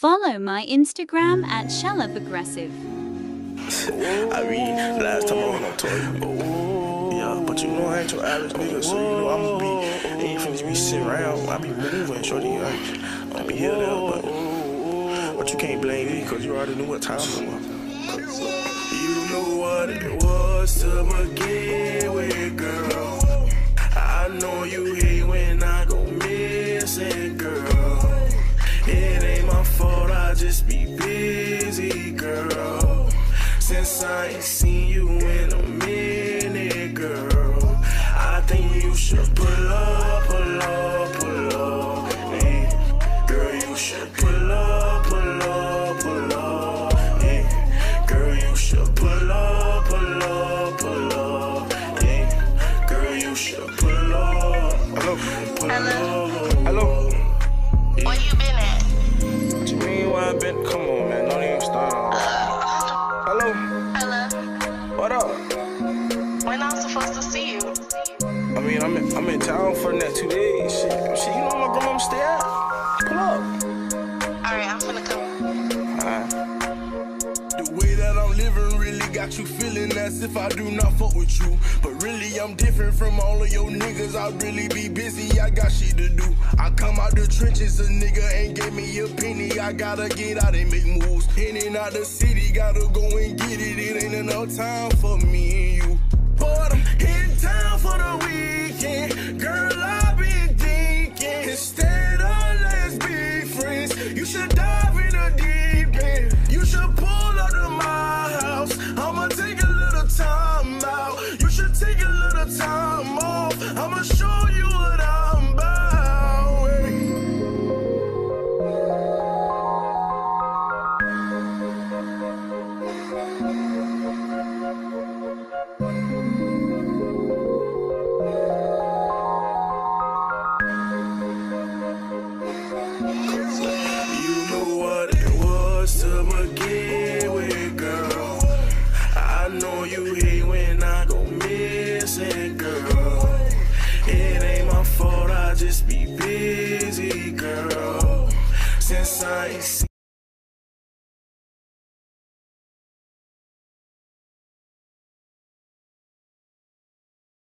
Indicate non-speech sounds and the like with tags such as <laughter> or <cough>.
Follow my Instagram at Aggressive. <laughs> I mean, last time I went on tour, yeah, but you know I ain't your average nigga, so you know I'ma be, ain't finna be sitting around, I be moving, shorty, I, I be here but, but you can't blame me, cause you already knew what time it was. You know what it was to begin with, girl. I know you hate when I go I just be busy, girl. Since I ain't seen you in a minute, girl. I think you should pull up, pull up, pull up. Hey, girl, you should pull up, pull up, pull up. Hey, girl, you should pull up, pull up, pull up. Hey, girl, you should pull up. Hello, pull Hello. up. Hello. Hello. What up? When I'm supposed to see you? I mean, I'm in, I'm in town for the next two days. Shit, shit you know where my grandma stay at? Pull up. Alright, I'm finna come. Got you feeling as if I do not fuck with you. But really, I'm different from all of your niggas. I really be busy, I got shit to do. I come out the trenches, a nigga ain't gave me a penny. I gotta get out and make moves. In and out the city, gotta go and get it. It ain't enough time for me my